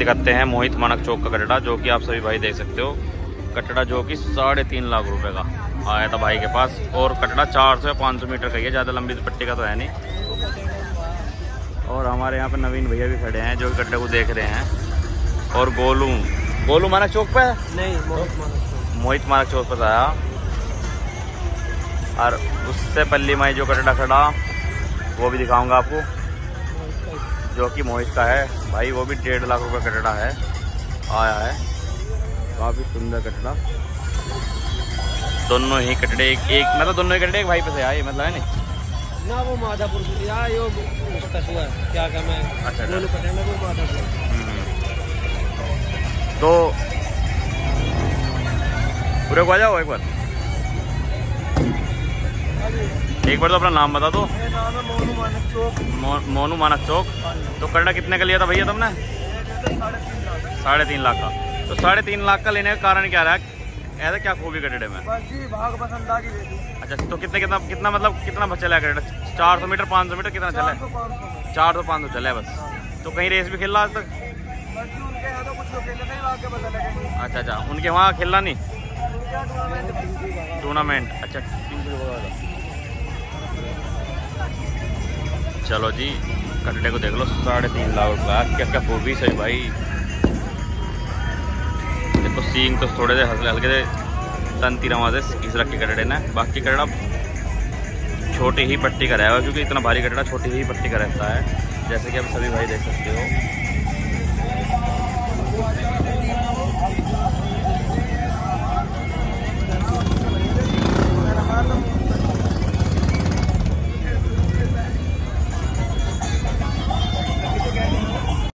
दिखाते हैं मोहित मानक चौक का कटड़ा जो कि आप सभी भाई देख सकते हो। कटड़ा जो कि साढ़े तीन लाख रुपए का आया था भाई के पास और कटड़ा चार सौ पाँच सौ मीटर का ही है ज़्यादा लंबी पट्टी का तो है नहीं। और हमारे यहाँ पे नवीन भैया भी खड़े हैं जो कि कटड़े को देख रहे हैं। और गोलू गोलू मानक चौक पे? नहीं मोहित मानक चौक। पर आया और उससे पल्ली माई जो कटड़ा खड़ा वो भी दिखाऊँगा आपको। जो कि मोहित का है। भाई वो भी डेढ़ लाख रुपए कटड़ा है। आया है। काफ़ी सुंदर कटड़ा दोनों ही कटड़े एक, एक मतलब दोनों ही कटड़े एक भाई पे से आए मतलब है नहीं? ना वो माधापुर से दिया यो उसका है। क्या क्या मैं अच्छा, अच्छा। दोनों ना वो माधापुर हम्म। तो पूरे को आ जाओ एक बार? एक बार तो अपना नाम बता दो। है मोनू मानक चौक। मोनू मानक चौक। तो कटड़ा कितने का लिया था भैया तुमने? साढ़े तीन लाख का। तो साढ़े तीन लाख का लेने का कारण क्या रहा? है ऐसा क्या खूबी कटड़े में? अच्छा तो कितने कितना कितना मतलब कितना चला कटड़ा चार सौ मीटर पाँच सौ मीटर कितना चला? सौ चार सौ पाँच सौ चला है बस। तो कहीं रेस भी खेला आज तक? तो अच्छा अच्छा उनके वहाँ खेलना नहीं? टूर्नामेंट अच्छा। चलो जी, कटड़े को देख लो, साढ़े तीन लाख रुपया क्या क्या खूबी सही भाई। देखो, सीन तो थोड़े से हल्के हल्के से तंती रवा से इस रख के कटड़े ने। बाकी कटड़ा छोटी ही पट्टी का रहेगा, क्योंकि इतना भारी कटड़ा छोटी ही पट्टी का रहता है। जैसे कि आप सभी भाई देख सकते हो।